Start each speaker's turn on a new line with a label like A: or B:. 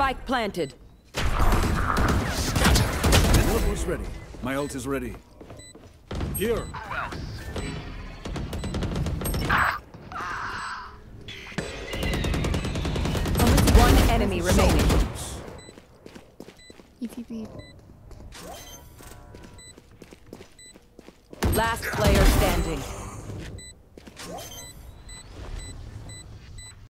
A: Spike planted.
B: Almost ready. My ult is ready. Here.
A: One enemy remaining.
C: ETP.
A: Last player standing.